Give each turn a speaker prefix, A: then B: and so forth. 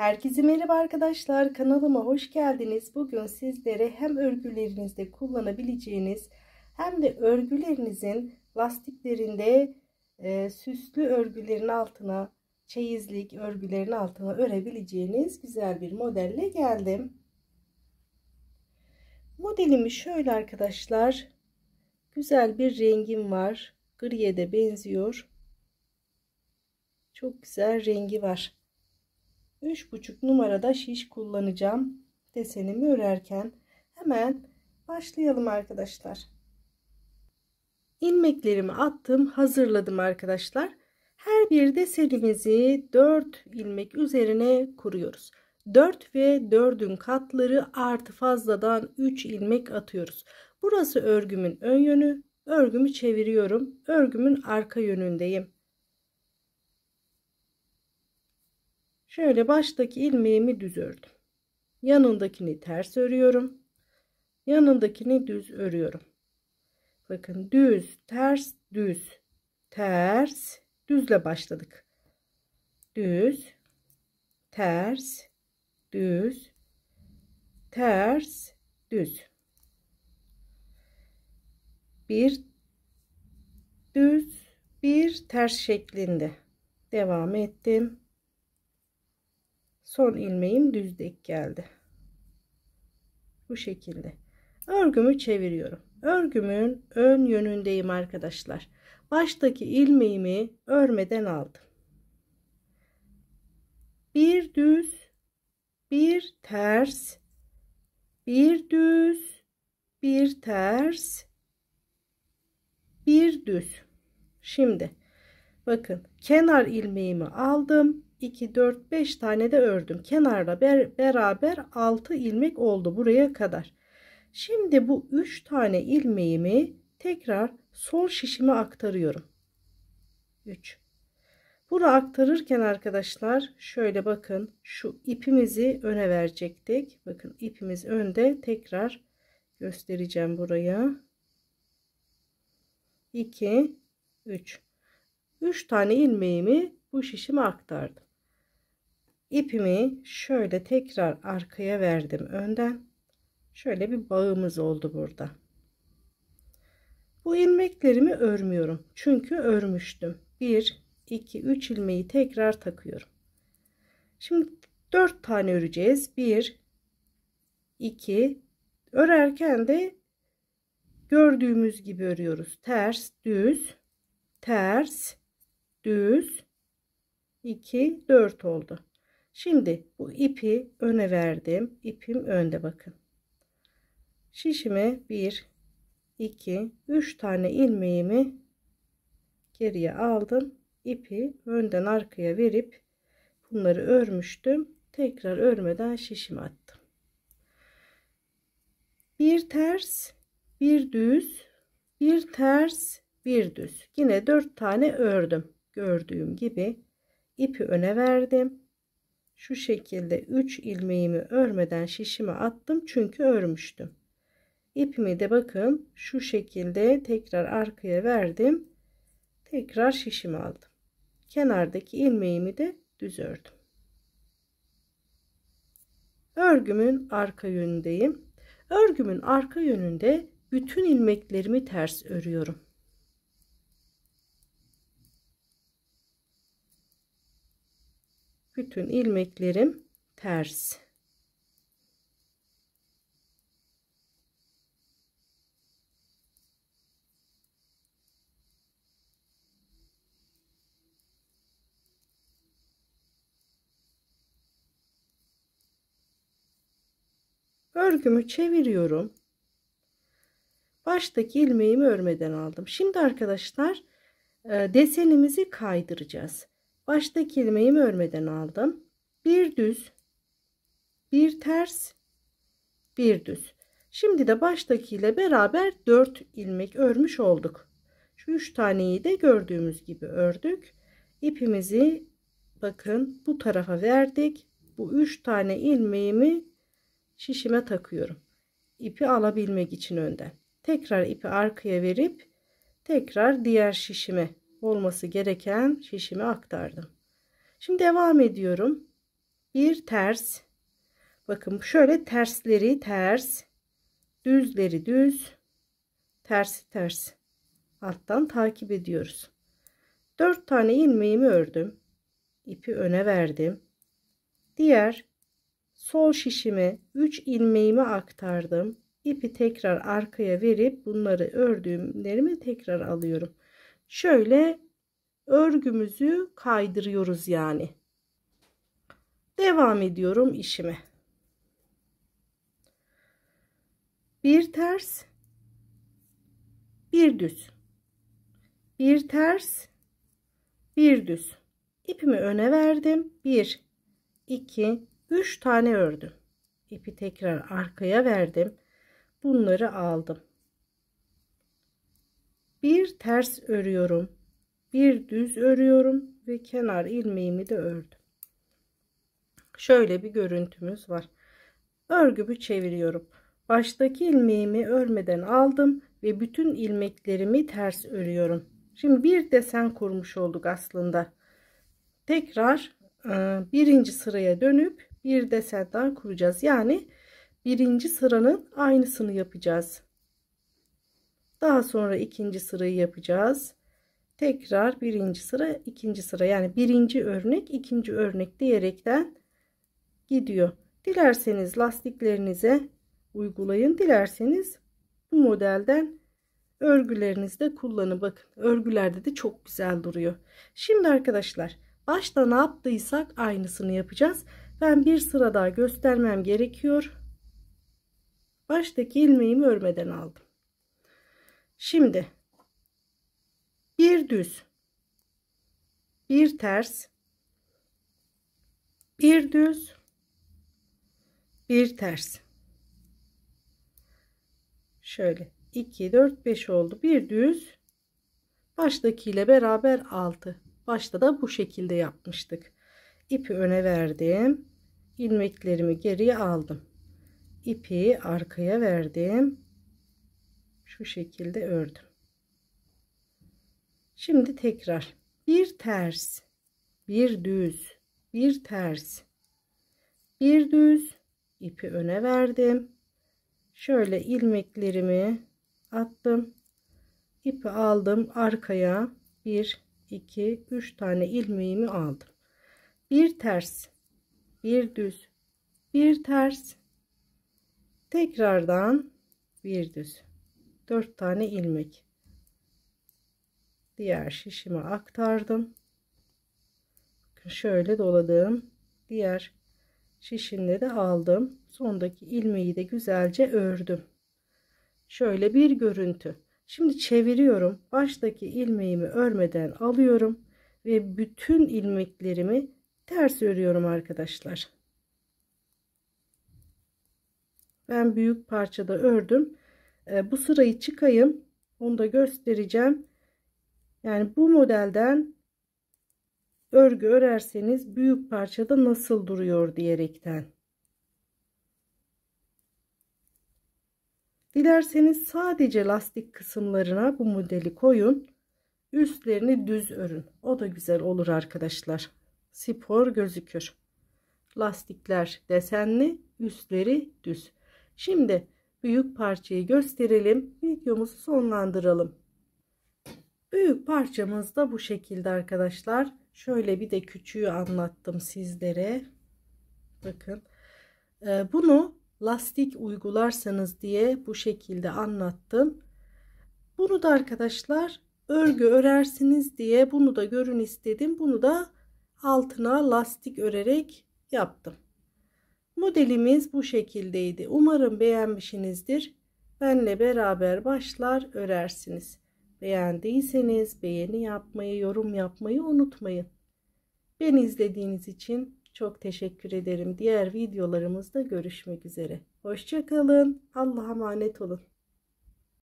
A: Herkese merhaba arkadaşlar kanalıma hoş geldiniz. Bugün sizlere hem örgülerinizde kullanabileceğiniz hem de örgülerinizin lastiklerinde e, süslü örgülerin altına çeyizlik örgülerin altına örebileceğiniz güzel bir modelle geldim. Modelimi şöyle arkadaşlar güzel bir rengim var. Griye de benziyor. Çok güzel rengi var. 3,5 numarada şiş kullanacağım desenimi örerken hemen başlayalım arkadaşlar. İlmeklerimi attım hazırladım arkadaşlar. Her bir desenimizi 4 ilmek üzerine kuruyoruz. 4 ve 4'ün katları artı fazladan 3 ilmek atıyoruz. Burası örgümün ön yönü örgümü çeviriyorum. Örgümün arka yönündeyim Şöyle baştaki ilmeğimi düz ördüm. Yanındakini ters örüyorum. Yanındakini düz örüyorum. Bakın düz, ters, düz, ters, düzle başladık. Düz, ters, düz, ters, düz. Bir düz, bir ters şeklinde devam ettim son ilmeğim düz dek geldi. Bu şekilde. Örgümü çeviriyorum. Örgümün ön yönündeyim arkadaşlar. Baştaki ilmeğimi örmeden aldım. Bir düz, bir ters, bir düz, bir ters, bir düz. Şimdi bakın kenar ilmeğimi aldım 2 4 5 tane de ördüm. Kenarla ber beraber 6 ilmek oldu buraya kadar. Şimdi bu 3 tane ilmeğimi tekrar sol şişime aktarıyorum. 3 bunu aktarırken arkadaşlar şöyle bakın şu ipimizi öne verecektik. Bakın ipimiz önde. Tekrar göstereceğim buraya. 2 3 3 tane ilmeğimi bu şişime aktardım ipimi şöyle tekrar arkaya verdim önden. Şöyle bir bağımız oldu burada. Bu ilmeklerimi örmüyorum. Çünkü örmüştüm. 1 2 3 ilmeği tekrar takıyorum. Şimdi 4 tane öreceğiz. 1 2 örerken de gördüğümüz gibi örüyoruz. Ters düz ters düz. 2 4 oldu Şimdi bu ipi öne verdim. İpim önde bakın. Şişime 1 2 3 tane ilmeğimi geriye aldım. İpi önden arkaya verip bunları örmüştüm. Tekrar örmeden şişime attım. Bir ters, bir düz, bir ters, bir düz. Yine 4 tane ördüm. Gördüğüm gibi ipi öne verdim şu şekilde 3 ilmeğimi örmeden şişime attım çünkü örmüştüm. İpimi de bakın şu şekilde tekrar arkaya verdim. Tekrar şişimi aldım. Kenardaki ilmeğimi de düz ördüm. Örgümün arka yönündeyim. Örgümün arka yönünde bütün ilmeklerimi ters örüyorum bütün ilmeklerim ters. Örgümü çeviriyorum. Baştaki ilmeğimi örmeden aldım. Şimdi arkadaşlar e, desenimizi kaydıracağız. Baştaki ilmeğimi örmeden aldım. Bir düz, bir ters, bir düz. Şimdi de baştaki ile beraber 4 ilmek örmüş olduk. Şu 3 taneyi de gördüğümüz gibi ördük. İpimizi bakın bu tarafa verdik. Bu 3 tane ilmeğimi şişime takıyorum. İpi alabilmek için önden. Tekrar ipi arkaya verip tekrar diğer şişime olması gereken şişimi aktardım. Şimdi devam ediyorum. bir ters. Bakın şöyle tersleri ters düzleri düz tersi ters alttan takip ediyoruz. 4 tane ilmeğimi ördüm ipi öne verdim. Diğer sol şişime 3 ilmeğimi aktardım. İpi tekrar arkaya verip bunları ördüğümlerimi tekrar alıyorum şöyle örgümüzü kaydırıyoruz yani. Devam ediyorum işime. Bir ters bir düz. Bir ters bir düz. İpimi öne verdim. 1 2 3 tane ördüm. İpi tekrar arkaya verdim. Bunları aldım bir ters örüyorum. Bir düz örüyorum ve kenar ilmeğimi de ördüm. Şöyle bir görüntümüz var. Örgümü çeviriyorum. Baştaki ilmeğimi örmeden aldım ve bütün ilmeklerimi ters örüyorum. Şimdi bir desen kurmuş olduk aslında. Tekrar e, birinci sıraya dönüp bir desen daha kuracağız. Yani birinci sıranın aynısını yapacağız daha sonra ikinci sırayı yapacağız. Tekrar birinci sıra ikinci sıra. Yani birinci örnek ikinci örnek diyerekten gidiyor. Dilerseniz lastiklerinize uygulayın. Dilerseniz bu modelden örgülerinizde kullanın. Bakın örgülerde de çok güzel duruyor. Şimdi arkadaşlar başta ne yaptıysak aynısını yapacağız. Ben bir sıra daha göstermem gerekiyor. Baştaki ilmeğimi örmeden aldım şimdi bir düz bir ters bir düz bir ters. Şöyle 2 4 5 oldu. Bir düz baştakiyle beraber 6 başta da bu şekilde yapmıştık. İpi öne verdim. İlmeklerimi geriye aldım. İpi arkaya verdim şu şekilde ördüm. Şimdi tekrar. Bir ters bir düz bir ters. Bir düz ipi öne verdim. Şöyle ilmeklerimi attım. İpi aldım arkaya. 1 2 3 tane ilmeğimi aldım. Bir ters bir düz bir ters. Tekrardan bir düz 4 tane ilmek. Diğer şişime aktardım. Şöyle doladım. Diğer şişimde de aldım. Sondaki ilmeği de güzelce ördüm. Şöyle bir görüntü. Şimdi çeviriyorum. Baştaki ilmeğimi örmeden alıyorum ve bütün ilmeklerimi ters örüyorum arkadaşlar. Ben büyük parçada ördüm e, bu sırayı çıkayım onu da göstereceğim yani bu modelden örgü örerseniz büyük parçada nasıl duruyor diyerekten Dilerseniz sadece lastik kısımlarına bu modeli koyun. Üstlerini düz örün. O da güzel olur arkadaşlar. Spor gözükür. Lastikler desenli, üstleri düz. Şimdi büyük parçayı gösterelim. Videomuzu sonlandıralım. Büyük parçamız da bu şekilde arkadaşlar. Şöyle bir de küçüğü anlattım sizlere. Bakın. Ee, bunu lastik uygularsanız diye bu şekilde anlattım. Bunu da arkadaşlar örgü örersiniz diye bunu da görün istedim. Bunu da altına lastik örerek yaptım. Modelimiz bu şekildeydi. Umarım beğenmişsinizdir. Benle beraber başlar örersiniz. Beğendiyseniz beğeni yapmayı, yorum yapmayı unutmayın. Beni izlediğiniz için çok teşekkür ederim. Diğer videolarımızda görüşmek üzere. Hoşçakalın. Allah'a emanet olun.